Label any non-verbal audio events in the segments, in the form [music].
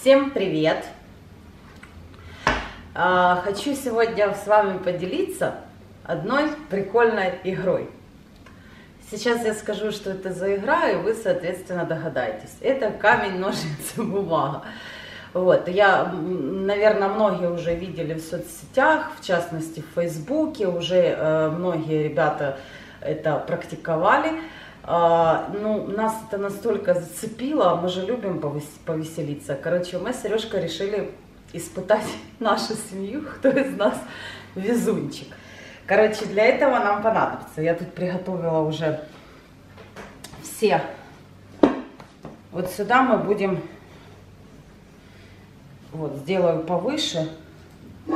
Всем привет! А, Хочу сегодня с вами поделиться одной прикольной игрой. Сейчас я скажу, что это за игра, и вы, соответственно, догадаетесь. Это камень, [laughs] ножницы, бумага. Вот, я, наверное, многие уже видели в соцсетях, в частности в Фейсбуке, уже э, многие ребята это практиковали. А, ну, нас это настолько зацепило, мы же любим повес- повеселиться. Короче, мы с Сережкой решили испытать [laughs] нашу семью, [laughs] кто из нас везунчик. Короче, для этого нам понадобится. Я тут приготовила уже все. Вот сюда мы будем, вот, сделаю повыше. [laughs]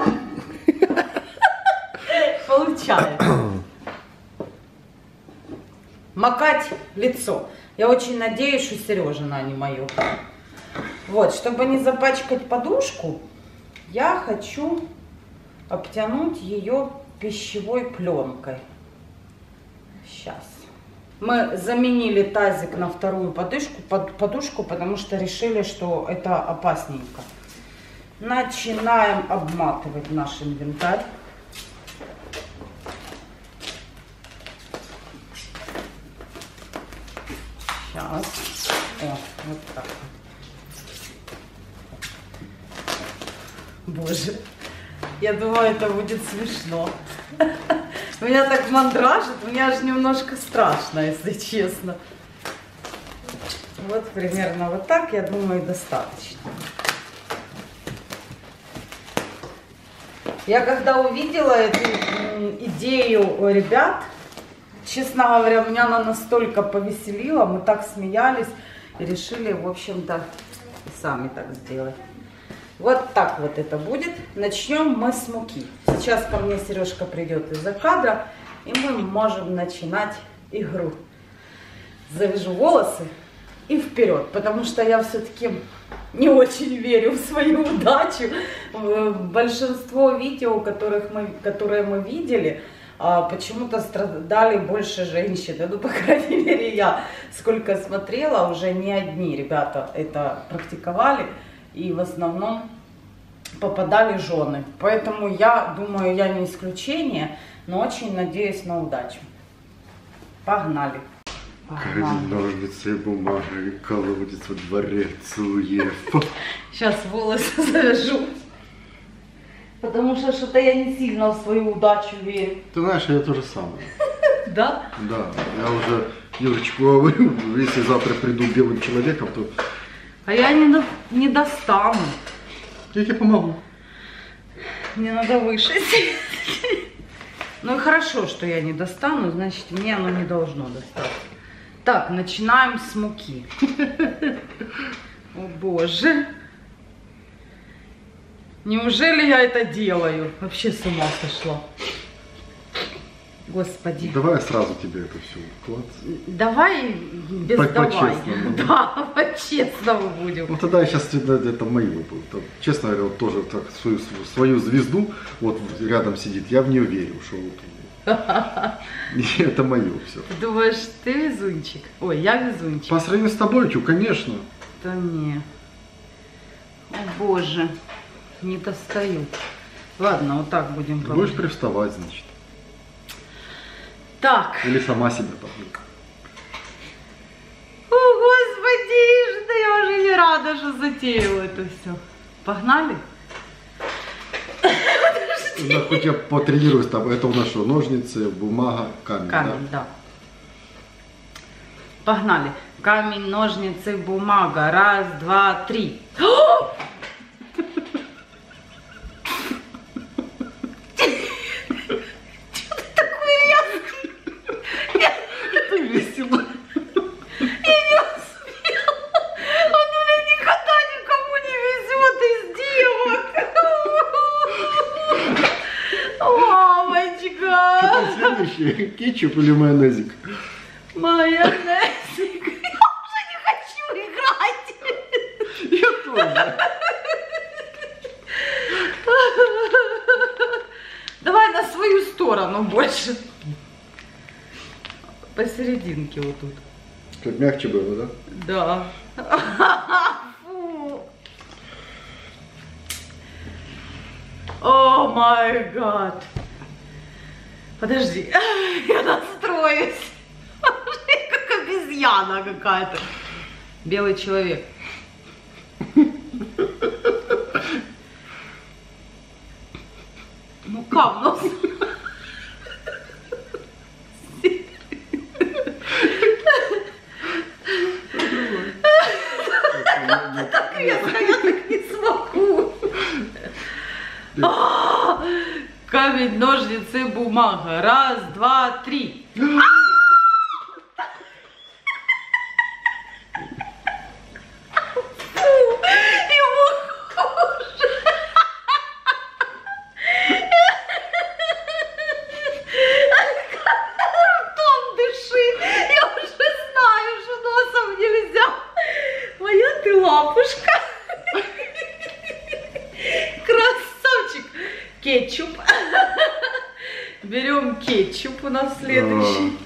Получается макать лицо. Я очень надеюсь, что Сережина, а не мое. Вот, чтобы не запачкать подушку, я хочу обтянуть ее пищевой пленкой. Сейчас. Мы заменили тазик на вторую подушку, под, подушку, потому что решили, что это опасненько. Начинаем обматывать наш инвентарь. Сейчас. О, вот так. Боже, я думаю, это будет смешно. [laughs] Меня так мандражит, мне аж немножко страшно, если честно. Вот примерно вот так, я думаю, достаточно. Я когда увидела эту идею ребят, честно говоря, меня она настолько повеселила, мы так смеялись и решили, в общем-то, сами так сделать. Вот так вот это будет. Начнем мы с муки. Сейчас ко мне Сережка придет из-за кадра, и мы можем начинать игру. Завяжу волосы и вперед, потому что я все-таки не очень верю в свою удачу. Э, Большинство видео, которых мы, которые мы видели, а, почему-то страдали больше женщин. Ну, по крайней мере, я сколько смотрела, уже не одни ребята это практиковали. И в основном попадали жены. Поэтому я думаю, я не исключение, но очень надеюсь на удачу. Погнали. Камень, ножницы, бумага, колодец во дворе целуев. Сейчас волосы завяжу. Потому что что-то я не сильно в свою удачу верю. Ты знаешь, я то же самое. [laughs] Да? Да, я уже Юрочку говорю, если завтра приду белым человеком, то А я не, до- не достану. я тебе помогу. Мне надо выше. Ну и хорошо, что я не достану, значит мне оно не должно достаться. Так, начинаем с муки. [laughs] О боже. Неужели я это делаю? Вообще с ума сошла. Господи. Давай я сразу тебе это все вклад. Давай без По- давай. по-честному. [laughs] Да, по-честному будем. Ну тогда я сейчас это был. То, Честно говоря, вот тоже так свою, свою звезду, вот рядом сидит, я в нее верю, что вот [laughs] это мое все. Думаешь, ты везунчик? Ой, я везунчик. По сравнению с тобой, конечно. Да не. О боже, не достаю. Ладно, вот так будем Ты будешь привставать, значит. Так. Или сама себя там. О, господи, что я уже не рада, что затеяла это все. Погнали? Да, хоть я потренируюсь там. Это у нас что, ножницы, бумага, камень, Камень, да. Погнали. Камень, ножницы, бумага. Раз, два, три. О! кетчуп или майонезик? Майонезик. [laughs] Я уже не хочу играть. Я тоже. Давай на свою сторону больше. Посерединке вот тут. Тут мягче было, да? Да. [laughs] Фу. О май гад. Подожди, [laughs] я настроюсь. Как обезьяна какая-то. Белый человек. [laughs] Ну как, ну... Так резко, я так не смогу. А, Камень, бумага. Раз, два, три. Фу, ему хуже. Ртом дыши. Я уже знаю, что носом нельзя. Моя ты лапушка. Красавчик. Кетчуп. Берем кетчуп у нас следующий.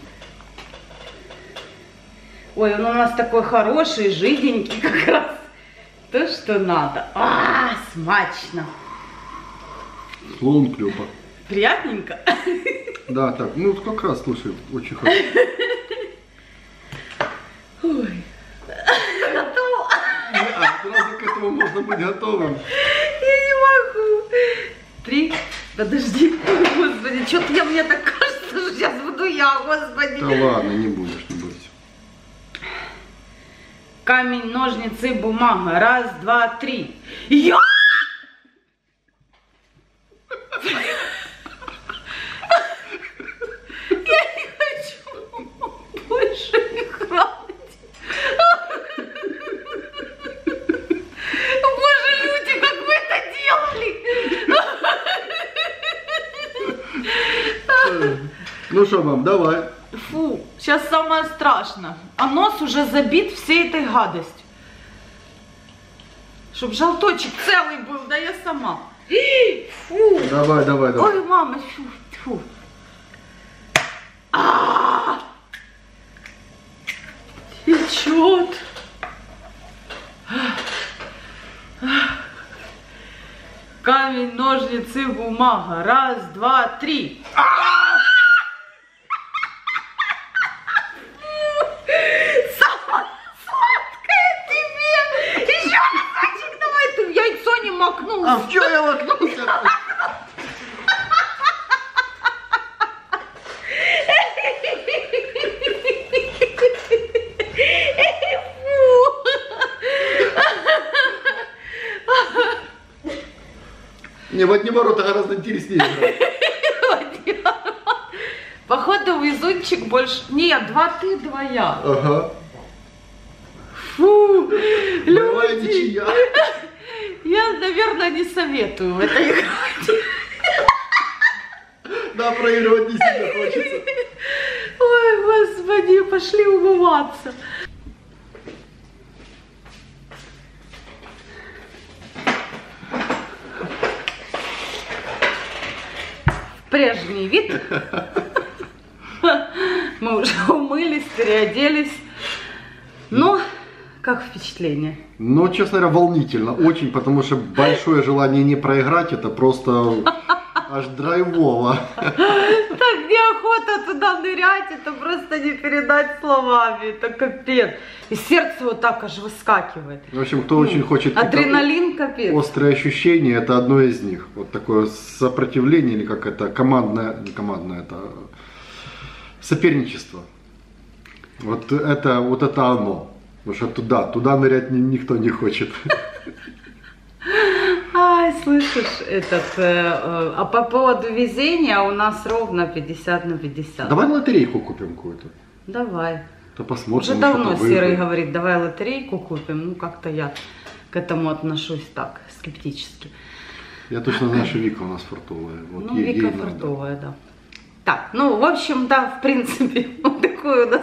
Ой, он у нас такой хороший, жиденький как раз. То, что надо. А, смачно. Клоун клёпа. Приятненько. Да, так, ну как раз, слушай, очень хорошо. Ой. Готово. А, сразу к этому можно быть готовым. Я не могу. Три. Подожди. [laughs] Господи, что-то я, мне так кажется, что сейчас буду я, господи. Да ладно, не будешь, не бойся. Камень, ножницы, бумага. Раз, два, три. Я! Я не хочу больше играть. Боже, люди, как вы это делали? Ну что, мам, давай. Фу, сейчас самое страшное. А нос уже забит всей этой гадостью. Чтоб желточек целый был, да я сама. И, Фу. Давай, давай, давай. Ой, мама, фу, фу. А! Течет. Камень, ножницы, бумага. Раз, два, три. Самое сладкое тебе. Еще разочек давай. Ты в яйцо не макнул. А в чё я воткнулся? Не, в одни ворота гораздо интереснее [laughs] играть. Походу, везунчик больше... Нет, два ты, два я. Ага. Фу, люди. Я, наверное, не советую в это играть. Да, проигрывать не сильно хочется. Ой, господи, пошли умываться. Прежний вид. Мы уже умылись, переоделись. Ну, как впечатление? Но, честно говоря, волнительно очень, потому что большое желание не проиграть, это просто аж драйвово. Так неохота туда нырять, это просто не передать словами, это капец. И сердце вот так аж выскакивает. В общем, кто очень хочет какие-то Адреналин капец. острые ощущения, это одно из них. Вот такое сопротивление, или как это, командное, не командное, это соперничество. Вот это, вот это оно. Потому что туда, туда нырять ни- никто не хочет. [laughs] Ай, слышишь, этот, э, э, а по поводу везения у нас ровно 50 на 50. Давай лотерейку купим какую-то. Давай. То посмотрим. Уже ну, давно Серый говорит, давай лотерейку купим. Ну, как-то я к этому отношусь так, скептически. Я точно знаю, что Вика у нас фартовая. Вот ну, ей- ей Вика надо. фартовая, да. Так, ну, в общем, да, в принципе, [laughs] вот такой у нас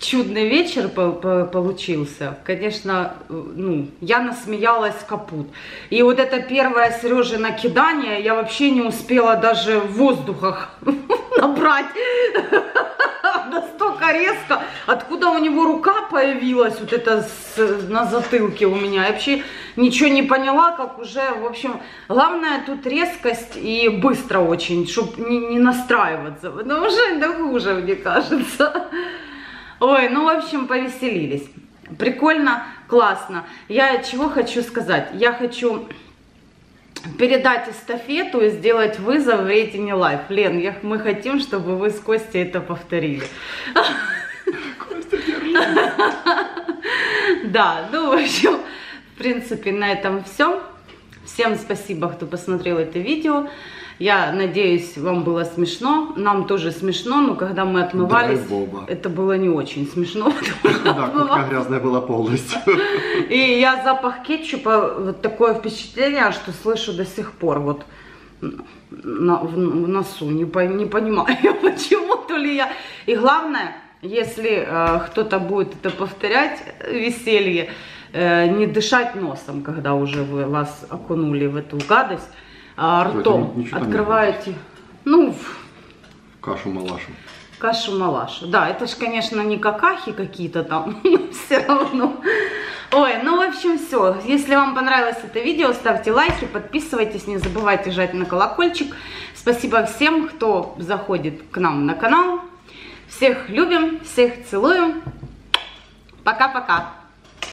чудный вечер по- по- получился. Конечно, э, ну, я насмеялась капут. И вот это первое Сережина кидание, я вообще не успела даже в воздухах [laughs] набрать [laughs] настолько резко. Откуда у него рука появилась вот это с- на затылке у меня. Я вообще ничего не поняла, как уже, в общем, главное тут резкость и быстро очень, чтобы не, не настраиваться. Потому что это хуже, мне кажется. Ой, ну, в общем, повеселились. Прикольно, классно. Я чего хочу сказать? Я хочу передать эстафету и сделать вызов в рейтинге лайф. Лен, я, мы хотим, чтобы вы с Костей это повторили. Да, ну, в общем, в принципе, на этом все. Всем спасибо, кто посмотрел это видео. Я надеюсь, вам было смешно. Нам тоже смешно, но когда мы отмывались, это было не очень смешно. [laughs] Да, отмывались. грязная была полностью. И я запах кетчупа, вот такое впечатление, что слышу до сих пор, вот на, в, в носу, не, по- не понимаю [laughs] почему, то ли я. И главное, если э, кто-то будет это повторять, веселье, э, не дышать носом, когда уже вы вас окунули в эту гадость, а ртом открываете, ну, Кашу малашу. Кашу малашу. Да, это ж, конечно, не какахи какие-то там, [laughs] но все равно. Ой, ну, в общем, все. Если вам понравилось это видео, ставьте лайки, подписывайтесь, не забывайте жать на колокольчик. Спасибо всем, кто заходит к нам на канал. Всех любим, всех целуем. Пока-пока.